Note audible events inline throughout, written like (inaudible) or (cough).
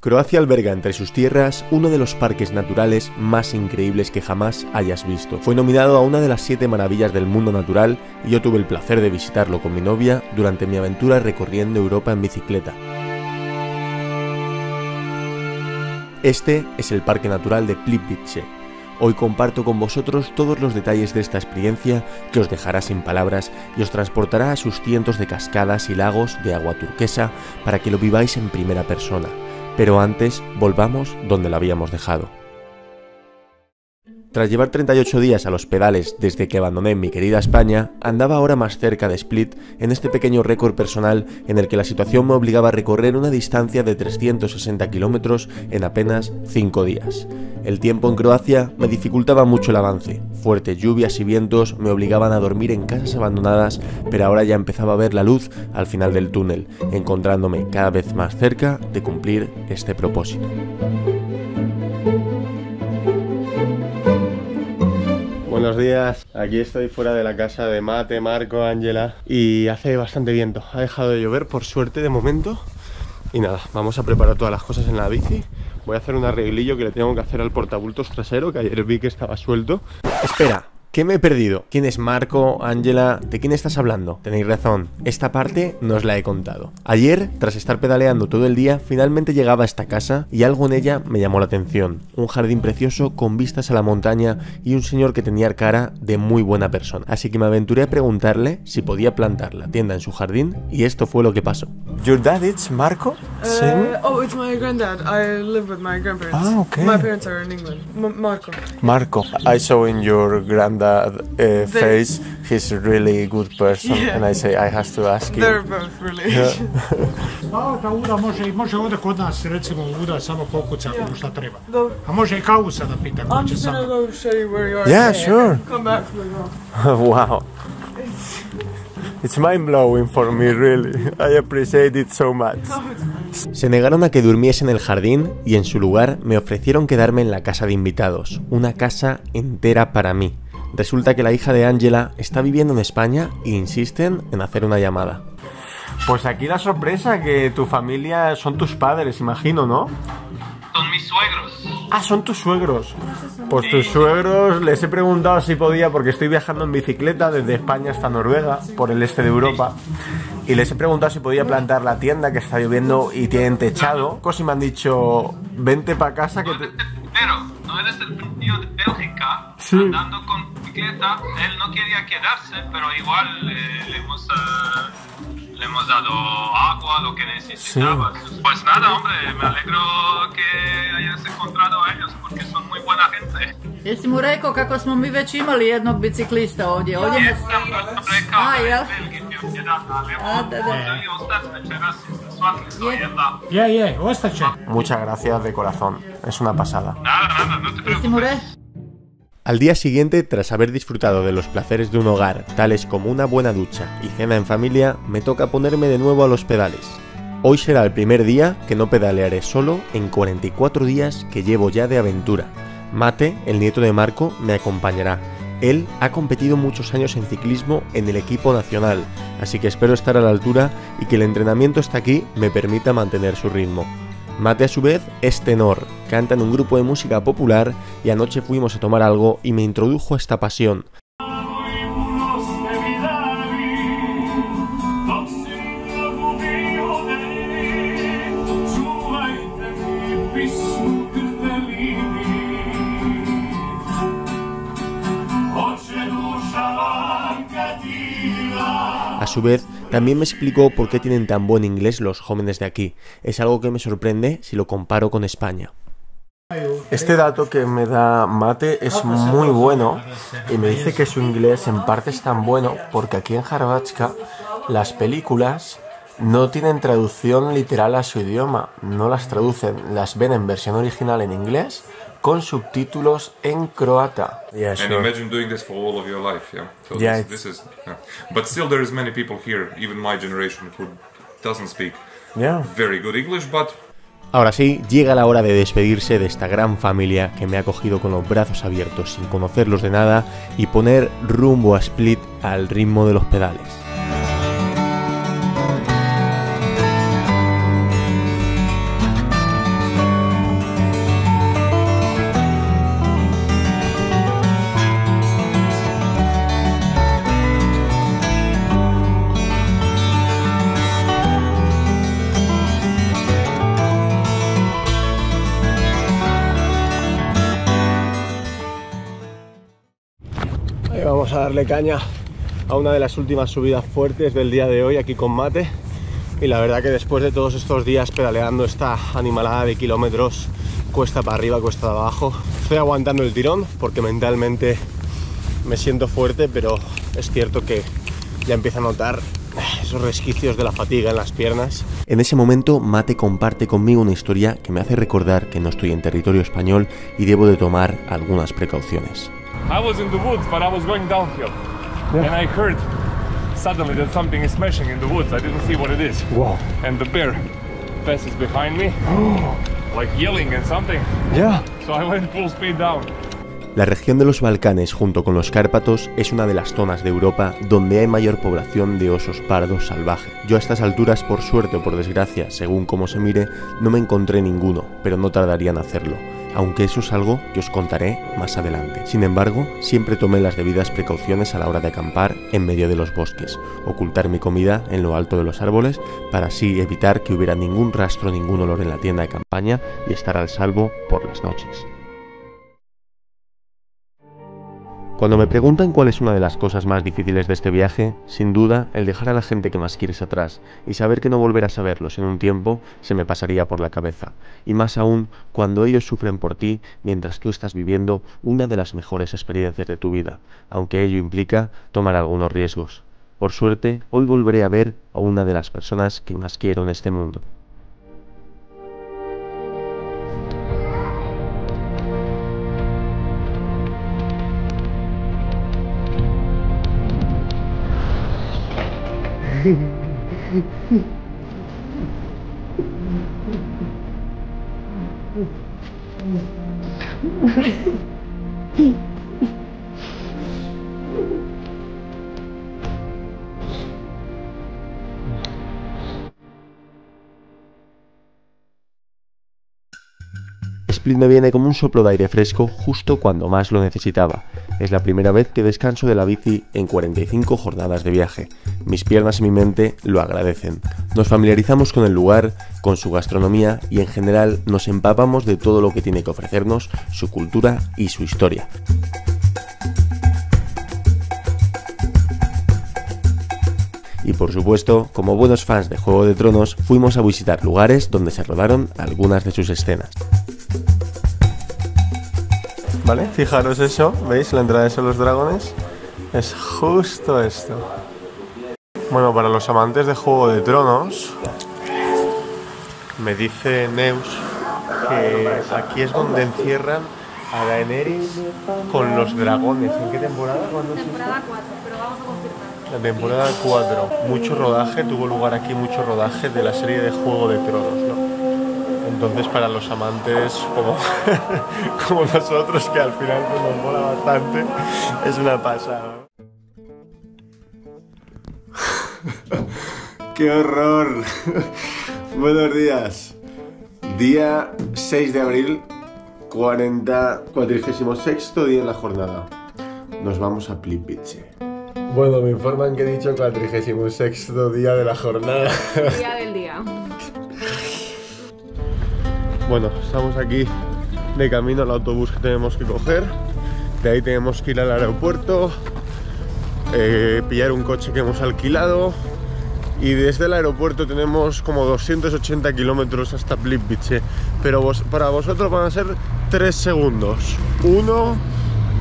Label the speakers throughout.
Speaker 1: Croacia alberga entre sus tierras uno de los parques naturales más increíbles que jamás hayas visto. Fue nominado a una de las siete maravillas del mundo natural y yo tuve el placer de visitarlo con mi novia durante mi aventura recorriendo Europa en bicicleta. Este es el Parque Natural de Plitvice. Hoy comparto con vosotros todos los detalles de esta experiencia que os dejará sin palabras y os transportará a sus cientos de cascadas y lagos de agua turquesa para que lo viváis en primera persona. Pero antes, volvamos donde lo habíamos dejado. Tras llevar 38 días a los pedales desde que abandoné mi querida España, andaba ahora más cerca de Split en este pequeño récord personal en el que la situación me obligaba a recorrer una distancia de 360 kilómetros en apenas 5 días. El tiempo en Croacia me dificultaba mucho el avance. Fuertes lluvias y vientos me obligaban a dormir en casas abandonadas, pero ahora ya empezaba a ver la luz al final del túnel, encontrándome cada vez más cerca de cumplir este propósito. Buenos días, aquí estoy fuera de la casa de Mate, Marco, Ángela y hace bastante viento. Ha dejado de llover por suerte de momento. Y nada, vamos a preparar todas las cosas en la bici. Voy a hacer un arreglillo que le tengo que hacer al portabultos trasero, que ayer vi que estaba suelto. Espera, ¿Qué me he perdido? ¿Quién es Marco? Ángela? ¿De quién estás hablando? Tenéis razón, esta parte no os la he contado. Ayer, tras estar pedaleando todo el día, finalmente llegaba a esta casa y algo en ella me llamó la atención. Un jardín precioso con vistas a la montaña y un señor que tenía cara de muy buena persona. Así que me aventuré a preguntarle si podía plantar la tienda en su jardín y esto fue lo que pasó.
Speaker 2: Your dad is Marco?
Speaker 3: Uh, oh, it's my granddad. I live with my grandparents.
Speaker 2: Ah, okay.
Speaker 3: My parents are in England. M Marco.
Speaker 2: Marco. I saw in your granddad uh, face he's a really good person
Speaker 3: Yeah.
Speaker 2: and I say I have to ask you.
Speaker 3: They're both really. (laughs)
Speaker 4: A da uda može, može ovdje kod nas recimo uda samo pokuca ako mu šta treba.
Speaker 3: Dobro.
Speaker 4: A može i kausa da pita ko
Speaker 3: I'm
Speaker 4: će
Speaker 3: just gonna
Speaker 4: samo.
Speaker 3: go show you where you are.
Speaker 2: Yeah, sure.
Speaker 3: Come back (laughs)
Speaker 2: wow. It's mind blowing for me, really. I appreciate it so much.
Speaker 1: Se negaron a que durmiese en el jardín y en su lugar me ofrecieron quedarme en la casa de invitados, una casa entera para mí. Resulta que la hija de Ángela está viviendo en España e insisten en hacer una llamada. Pues aquí la sorpresa que tu familia son tus padres, imagino, ¿no?
Speaker 5: Son mis suegros.
Speaker 1: Ah, son tus suegros. Pues tus suegros les he preguntado si podía, porque estoy viajando en bicicleta desde España hasta Noruega, por el este de Europa. Y les he preguntado si podía plantar la tienda, que está lloviendo y tienen techado. Così me han dicho, vente para casa que te...
Speaker 5: Pero no eres el tío de Bélgica
Speaker 1: Sí.
Speaker 5: andando con bicicleta. Él no quería quedarse, pero igual eh, le hemos eh, le hemos dado agua, lo que necesitaba. Pues nada, hombre, me alegro que hayas encontrado a ellos porque son muy buena gente.
Speaker 6: Jesi mu rekao kako smo mi već imali jednog biciklista ovdje? Ovdje.
Speaker 5: Jesam sam rekao
Speaker 6: A,
Speaker 5: da je
Speaker 6: jel?
Speaker 5: Jedan, ali
Speaker 6: A,
Speaker 5: evo,
Speaker 6: da, da.
Speaker 5: želi ostati večeras i shvatili to,
Speaker 6: Je.
Speaker 5: jel da?
Speaker 4: Je, je, ostaće.
Speaker 1: Muchas gracias de corazón, es una pasada.
Speaker 5: Nada, nada, no te
Speaker 6: Jesi mu
Speaker 5: preocupes.
Speaker 1: Al día siguiente, tras haber disfrutado de los placeres de un hogar, tales como una buena ducha y cena en familia, me toca ponerme de nuevo a los pedales. Hoy será el primer día que no pedalearé solo en 44 días que llevo ya de aventura. Mate, el nieto de Marco, me acompañará. Él ha competido muchos años en ciclismo en el equipo nacional, así que espero estar a la altura y que el entrenamiento hasta aquí me permita mantener su ritmo. Mate a su vez es tenor, canta en un grupo de música popular y anoche fuimos a tomar algo y me introdujo esta pasión. Su vez, también me explicó por qué tienen tan buen inglés los jóvenes de aquí. Es algo que me sorprende si lo comparo con España. Este dato que me da Mate es muy bueno y me dice que su inglés en parte es tan bueno porque aquí en Harvachka las películas no tienen traducción literal a su idioma, no las traducen, las ven en versión original en inglés con subtítulos en croata. Yeah,
Speaker 7: And imagine doing this for all of your life, yeah. So
Speaker 1: Yeah,
Speaker 7: this, this is, yeah. but still there is many people here, even my generation, who doesn't speak
Speaker 1: Yeah.
Speaker 7: very good English, but
Speaker 1: Ahora sí, llega la hora de despedirse de esta gran familia que me ha cogido con los brazos abiertos sin conocerlos de nada y poner rumbo a Split al ritmo de los pedales. Darle caña a una de las últimas subidas fuertes del día de hoy aquí con Mate. Y la verdad que después de todos estos días pedaleando esta animalada de kilómetros, cuesta para arriba, cuesta abajo, estoy aguantando el tirón porque mentalmente me siento fuerte, pero es cierto que ya empiezo a notar esos resquicios de la fatiga en las piernas.
Speaker 8: En ese momento, Mate comparte conmigo una historia que me hace recordar que no estoy en territorio español y debo de tomar algunas precauciones.
Speaker 7: I was in the woods, but I was going downhill. And I heard suddenly that something is smashing in the woods. I didn't see what it is.
Speaker 1: Wow.
Speaker 7: And the bear passes behind me, (gasps) like yelling and something.
Speaker 1: Yeah.
Speaker 7: So I went full speed down.
Speaker 8: La región de los Balcanes junto con los Cárpatos es una de las zonas de Europa donde hay mayor población de osos pardos salvajes. Yo a estas alturas, por suerte o por desgracia, según como se mire, no me encontré ninguno, pero no tardaría en hacerlo, aunque eso es algo que os contaré más adelante. Sin embargo, siempre tomé las debidas precauciones a la hora de acampar en medio de los bosques, ocultar mi comida en lo alto de los árboles para así evitar que hubiera ningún rastro, ningún olor en la tienda de campaña y estar al salvo por las noches. Cuando me preguntan cuál es una de las cosas más difíciles de este viaje, sin duda el dejar a la gente que más quieres atrás y saber que no volverás a verlos en un tiempo se me pasaría por la cabeza. Y más aún cuando ellos sufren por ti mientras tú estás viviendo una de las mejores experiencias de tu vida, aunque ello implica tomar algunos riesgos. Por suerte, hoy volveré a ver a una de las personas que más quiero en este mundo. Mm-hmm. Me viene como un soplo de aire fresco justo cuando más lo necesitaba. Es la primera vez que descanso de la bici en 45 jornadas de viaje. Mis piernas y mi mente lo agradecen. Nos familiarizamos con el lugar, con su gastronomía y en general nos empapamos de todo lo que tiene que ofrecernos, su cultura y su historia. Y por supuesto, como buenos fans de Juego de Tronos, fuimos a visitar lugares donde se rodaron algunas de sus escenas.
Speaker 1: ¿Vale? Fijaros eso, ¿veis? La entrada de los dragones es justo esto. Bueno, para los amantes de Juego de Tronos, me dice Neus que aquí es donde encierran a Daenerys con los dragones. ¿En qué temporada? ¿Cuándo?
Speaker 9: Temporada 4, pero vamos a confirmar.
Speaker 1: La temporada 4. Mucho rodaje, tuvo lugar aquí mucho rodaje de la serie de Juego de Tronos, ¿no? Entonces para los amantes como, (laughs) como nosotros, que al final pues, nos mola bastante, es una pasada. (laughs) ¡Qué horror! (laughs) Buenos días. Día 6 de abril, 40, 46 día en la jornada. Nos vamos a Plipice. Bueno, me informan que he dicho 46 día de la jornada.
Speaker 9: Día
Speaker 1: Bueno, estamos aquí de camino al autobús que tenemos que coger. De ahí tenemos que ir al aeropuerto, eh, pillar un coche que hemos alquilado. Y desde el aeropuerto tenemos como 280 kilómetros hasta Plitvice. Pero vos- para vosotros van a ser 3 segundos. 1,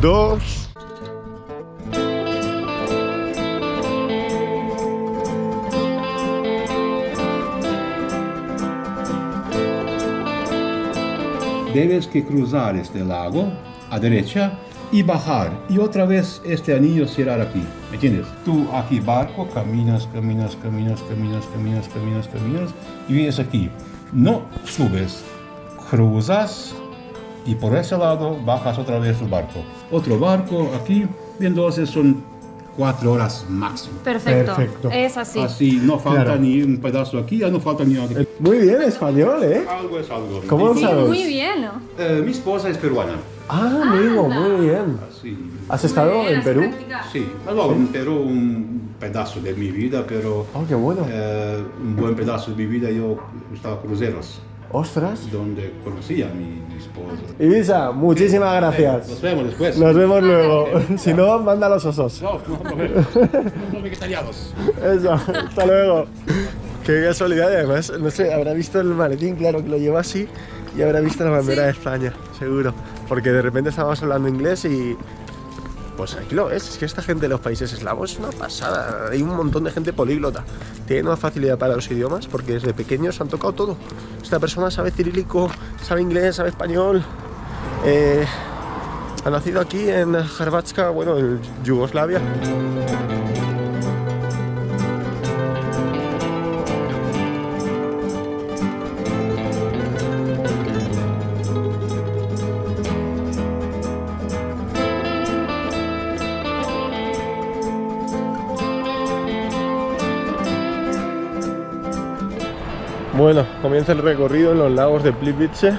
Speaker 1: 2,
Speaker 10: Debes que cruzar este lago a derecha y bajar y otra vez este anillo cerrar aquí, ¿me entiendes? Tú aquí barco, caminas, caminas, caminas, caminas, caminas, caminas, caminas y vienes aquí. No subes, cruzas y por ese lado bajas otra vez el barco. Otro barco aquí, entonces son cuatro horas máximo.
Speaker 9: Perfecto.
Speaker 1: Perfecto.
Speaker 9: Es así.
Speaker 10: Así no falta
Speaker 1: Claro.
Speaker 10: ni un pedazo aquí, ya no falta ni otro.
Speaker 1: Muy bien, español, ¿eh?
Speaker 10: Algo es algo.
Speaker 1: ¿Cómo lo
Speaker 9: Sí,
Speaker 1: sabes?
Speaker 9: muy bien. ¿no?
Speaker 10: Eh, mi esposa es peruana.
Speaker 1: Ah, amigo, muy bien.
Speaker 10: Sí.
Speaker 1: ¿Has estado
Speaker 9: bien,
Speaker 1: en
Speaker 9: así
Speaker 1: Perú?
Speaker 10: Sí, bueno, en Perú un pedazo de mi vida, pero
Speaker 1: Oh, qué bueno.
Speaker 10: eh, un buen pedazo de mi vida yo estaba cruceros.
Speaker 8: Ostras.
Speaker 10: donde conocí a mi, mi esposa.
Speaker 8: Ibiza, muchísimas gracias.
Speaker 10: Nos vemos después.
Speaker 8: Nos vemos luego. (laughs) Si no, manda a los osos.
Speaker 10: No, no, no, no, no vegetarianos.
Speaker 8: Eso, hasta luego. Qué casualidad, además, no sé, habrá visto el maletín, claro, que lo lleva así y habrá visto la bandera de España, seguro. Porque de repente estábamos hablando inglés y. Pues aquí lo ves, es que esta gente de los países eslavos es una pasada. Hay un montón de gente políglota. Tienen una facilidad para los idiomas porque desde pequeños han tocado todo. Esta persona sabe cirílico, sabe inglés, sabe español. Eh, ha nacido aquí en Hrvatska, bueno, en Yugoslavia. Bueno, comienza el recorrido en los lagos de Plivice.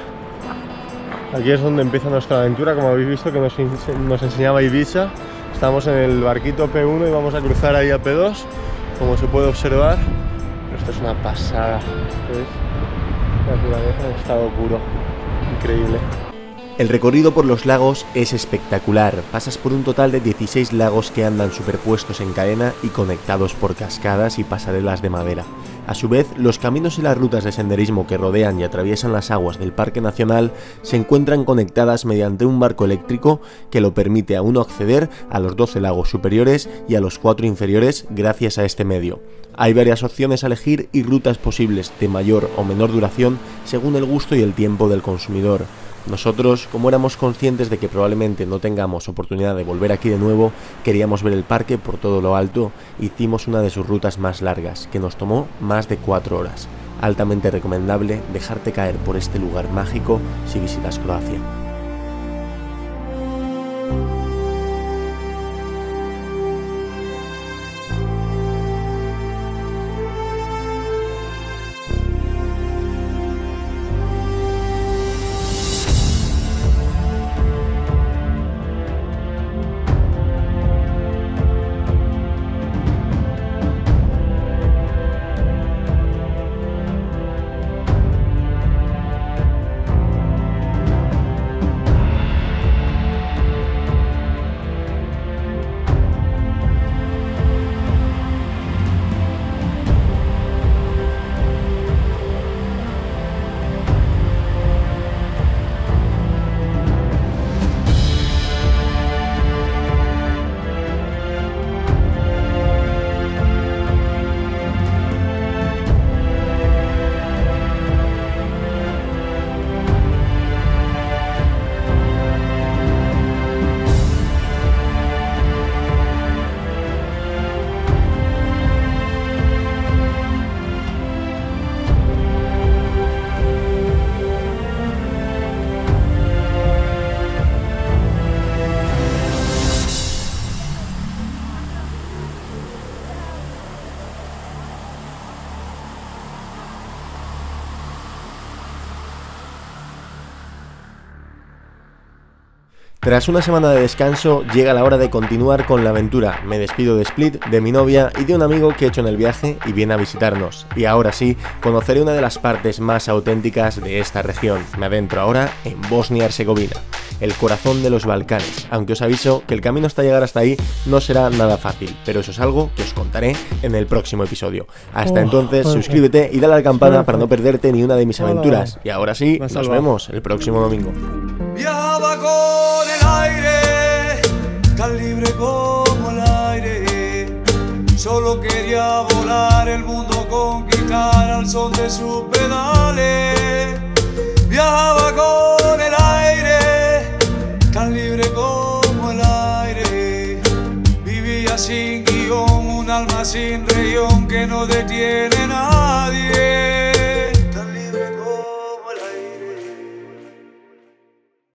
Speaker 8: Aquí es donde empieza nuestra aventura, como habéis visto que nos, nos enseñaba Ibiza. Estamos en el barquito P1 y vamos a cruzar ahí a P2, como se puede observar. Pero esto es una pasada. Esto es naturaleza en estado puro. Increíble.
Speaker 1: El recorrido por los lagos es espectacular. Pasas por un total de 16 lagos que andan superpuestos en cadena y conectados por cascadas y pasarelas de madera. A su vez, los caminos y las rutas de senderismo que rodean y atraviesan las aguas del Parque Nacional se encuentran conectadas mediante un barco eléctrico que lo permite a uno acceder a los 12 lagos superiores y a los 4 inferiores gracias a este medio. Hay varias opciones a elegir y rutas posibles de mayor o menor duración según el gusto y el tiempo del consumidor. Nosotros, como éramos conscientes de que probablemente no tengamos oportunidad de volver aquí de nuevo, queríamos ver el parque por todo lo alto, hicimos una de sus rutas más largas, que nos tomó más de 4 horas. Altamente recomendable dejarte caer por este lugar mágico si visitas Croacia. Tras una semana de descanso, llega la hora de continuar con la aventura. Me despido de Split, de mi novia y de un amigo que he hecho en el viaje y viene a visitarnos. Y ahora sí, conoceré una de las partes más auténticas de esta región. Me adentro ahora en Bosnia-Herzegovina, el corazón de los Balcanes. Aunque os aviso que el camino hasta llegar hasta ahí no será nada fácil, pero eso es algo que os contaré en el próximo episodio. Hasta
Speaker 8: Oh,
Speaker 1: entonces, suscríbete y dale a la campana para no perderte ni una de mis aventuras. Y ahora sí, nos vemos el próximo domingo.
Speaker 11: Libre como el aire. Solo quería volar el mundo, conquistar al son de sus pedales. Viajaba con el aire, tan libre como el aire. Vivía sin guion, un alma sin región que no detiene nada.